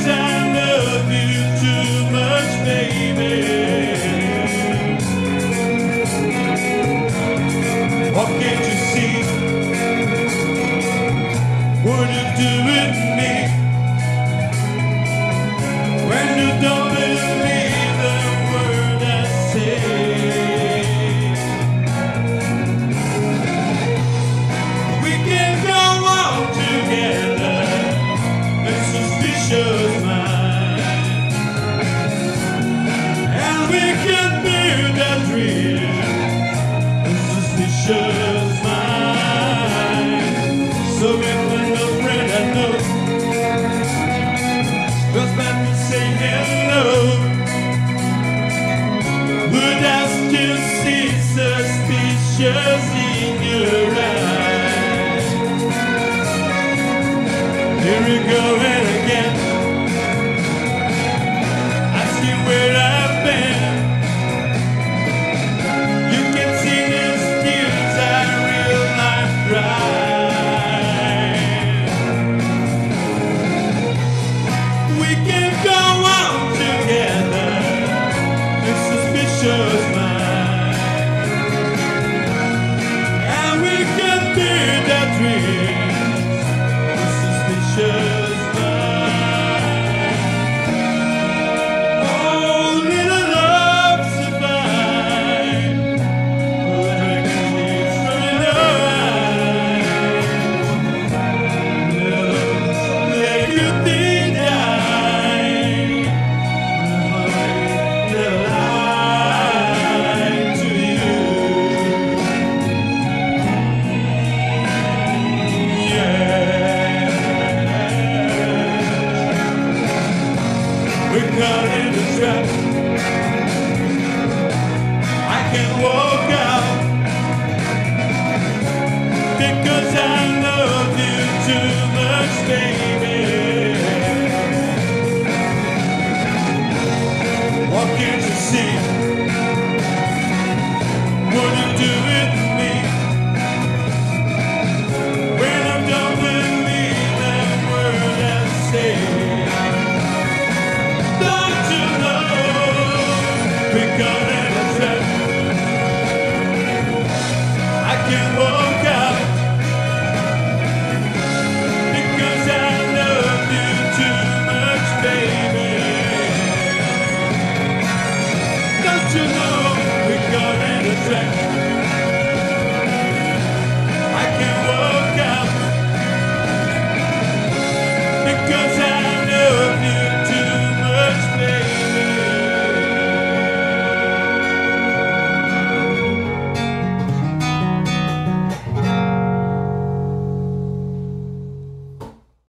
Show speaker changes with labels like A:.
A: Cause I love you too much, baby. yeah. out in the. I can't walk out because I love you too much, baby. What can't you see?